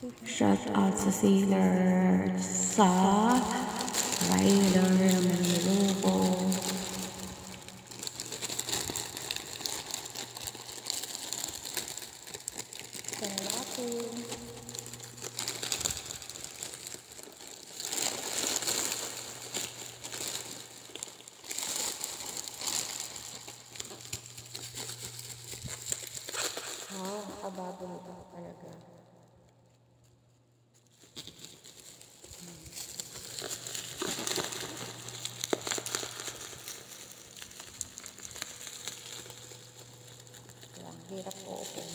Shout out sa sailor sa rider na manluloko. Ah, ababong ito talaga. Hirap po open.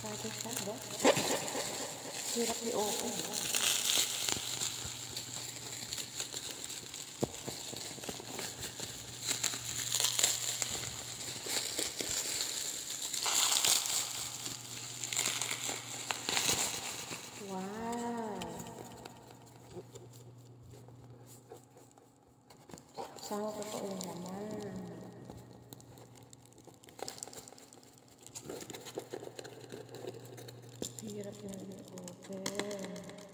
Sabi siya, ba? Hirap i-open. Sama yung laman. Hirap na i-open.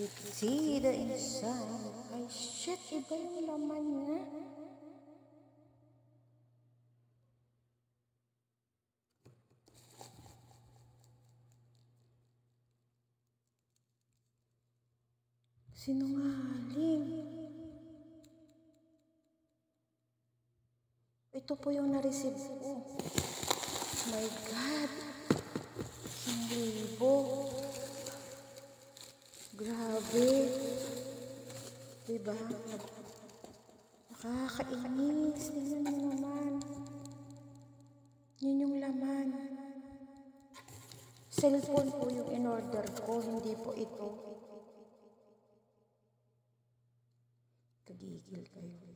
Can see the inside. Ay, shit! Iba yung laman niya. Sinungaling. Ito po yung na-receive ko. My God! Isang libo. Grabe. Diba? Nakakainis. Tingnan mo naman. Yun yung laman. Cellphone po yung in-order ko, hindi po ito. Kagigil kayo.